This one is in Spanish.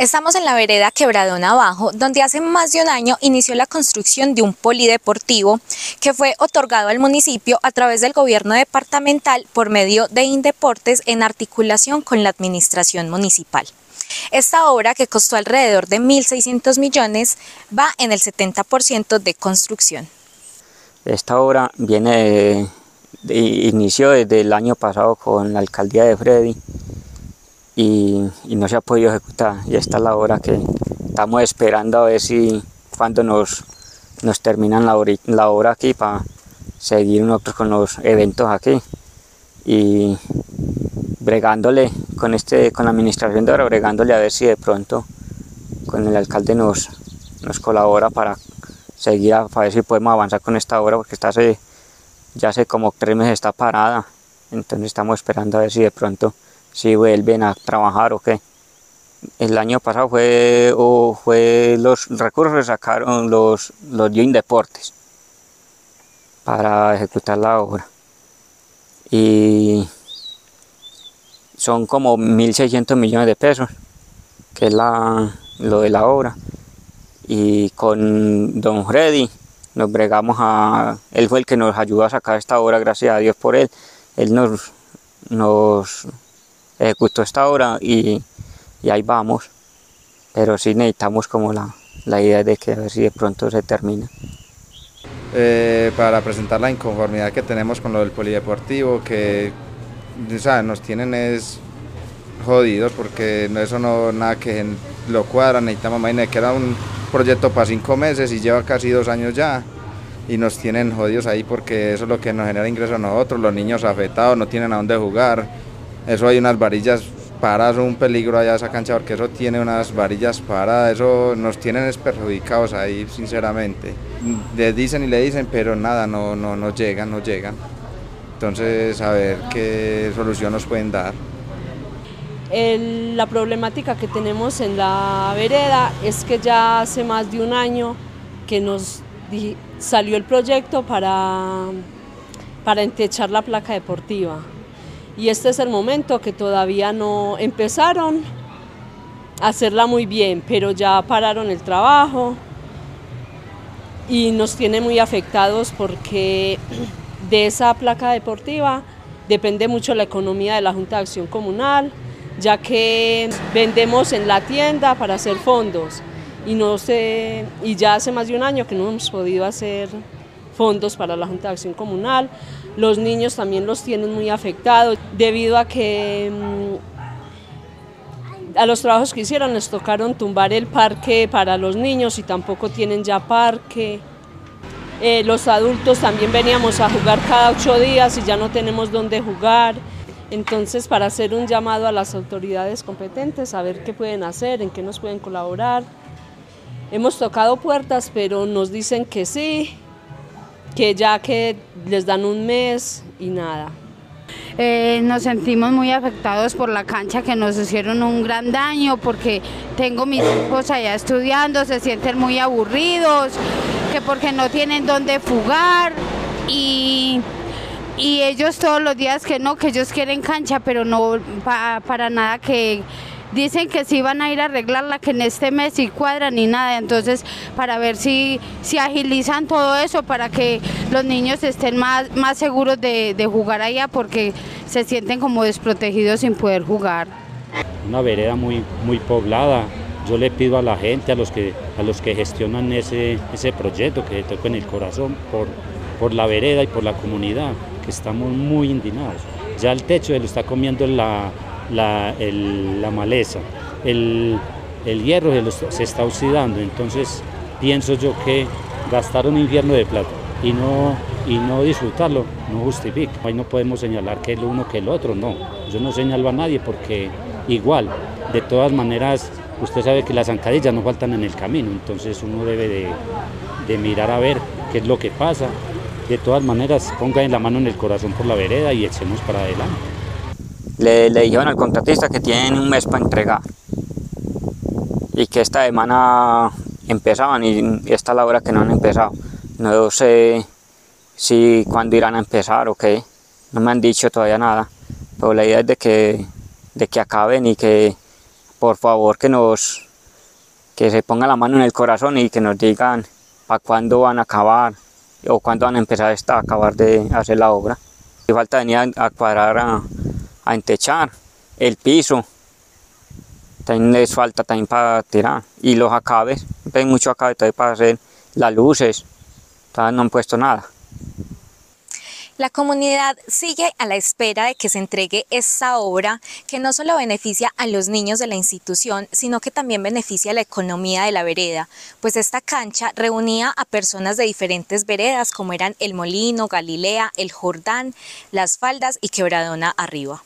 Estamos en la vereda Quebradona Abajo, donde hace más de un año inició la construcción de un polideportivo que fue otorgado al municipio a través del gobierno departamental por medio de Indeportes en articulación con la administración municipal. Esta obra, que costó alrededor de 1.600 millones, va en el 70% de construcción. Esta obra viene de, inició desde el año pasado con la alcaldía de Freddy y, no se ha podido ejecutar. Y esta es la hora que estamos esperando a ver si cuando nos, nos terminan la, la obra aquí para seguir nosotros con los eventos aquí. Y bregándole con este con la administración de ahora, bregándole a ver si de pronto con el alcalde nos, nos colabora para seguir a, ver si podemos avanzar con esta obra porque está hace, ya hace como tres meses está parada entonces estamos esperando a ver si de pronto si vuelven a trabajar o qué. El año pasado fue, o fue los recursos que sacaron los, los dio Deportes para ejecutar la obra. Y son como 1.600 millones de pesos, que es la, lo de la obra. Y con don Freddy nos bregamos a... Él fue el que nos ayudó a sacar esta obra, gracias a Dios por él. Él nos, nos ejecutó esta obra y, ahí vamos. Pero sí necesitamos como la, idea de que a ver si de pronto se termina. Eh, para presentar la inconformidad que tenemos con lo del polideportivo, que nos tienen es jodidos porque eso no nada que lo cuadra, necesitamos que era un proyecto para cinco meses y lleva casi dos años ya y nos tienen jodidos ahí porque eso es lo que nos genera ingresos a nosotros, los niños afectados no tienen a dónde jugar, eso hay unas varillas paradas, un peligro allá esa cancha porque eso tiene unas varillas paradas, eso nos tienen perjudicados ahí sinceramente. Le dicen y le dicen, pero nada, no, no, no llegan, no llegan. Entonces, a ver qué solución nos pueden dar. la problemática que tenemos en la vereda es que ya hace más de un año que nos salió el proyecto para, para entechar la placa deportiva y este es el momento que todavía no empezaron a hacerla muy bien, pero ya pararon el trabajo y nos tiene muy afectados porque de esa placa deportiva depende mucho la economía de la Junta de Acción Comunal, ya que vendemos en la tienda para hacer fondos. Y, no sé, y ya hace más de un año que no hemos podido hacer fondos para la Junta de Acción Comunal. Los niños también los tienen muy afectados debido a que mm, a los trabajos que hicieron les tocaron tumbar el parque para los niños y tampoco tienen ya parque. Eh, los adultos también veníamos a jugar cada ocho días y ya no tenemos dónde jugar. Entonces, para hacer un llamado a las autoridades competentes, a ver qué pueden hacer, en qué nos pueden colaborar. Hemos tocado puertas, pero nos dicen que sí, que ya que les dan un mes y nada. Eh, nos sentimos muy afectados por la cancha que nos hicieron un gran daño porque tengo mis hijos allá estudiando, se sienten muy aburridos, que porque no tienen dónde fugar y, ellos todos los días que no, que ellos quieren cancha, pero no para nada que Dicen que sí van a ir a arreglarla, que en este mes sí cuadra ni nada. Entonces, para ver si, si agilizan todo eso para que los niños estén más, más seguros de, jugar allá porque se sienten como desprotegidos sin poder jugar. Una vereda muy, muy poblada. Yo le pido a la gente, a los que, a los que gestionan ese, ese proyecto que toca en el corazón por, por la vereda y por la comunidad, que estamos muy indignados. Ya el techo lo está comiendo la, la, la maleza, el, hierro se, está oxidando, entonces pienso yo que gastar un infierno de plata y no, y no disfrutarlo no justifica. Ahí no podemos señalar que el uno que el otro, no. Yo no señalo a nadie porque igual, de todas maneras, usted sabe que las zancadillas no faltan en el camino, entonces uno debe de, de mirar a ver qué es lo que pasa. De todas maneras, ponga en la mano en el corazón por la vereda y echemos para adelante le, dijeron al contratista que tienen un mes para entregar y que esta semana empezaban y esta es la hora que no han empezado. No sé si cuándo irán a empezar o qué, no me han dicho todavía nada, pero la idea es de que, de que acaben y que por favor que nos, que se pongan la mano en el corazón y que nos digan para cuándo van a acabar o cuándo van a empezar a acabar de hacer la obra. Y falta venir a, cuadrar, a, a entechar el piso, también les falta también para tirar y los acabes, hay mucho acabe todavía para hacer las luces, todavía no han puesto nada. La comunidad sigue a la espera de que se entregue esta obra que no solo beneficia a los niños de la institución, sino que también beneficia a la economía de la vereda, pues esta cancha reunía a personas de diferentes veredas como eran El Molino, Galilea, El Jordán, Las Faldas y Quebradona Arriba.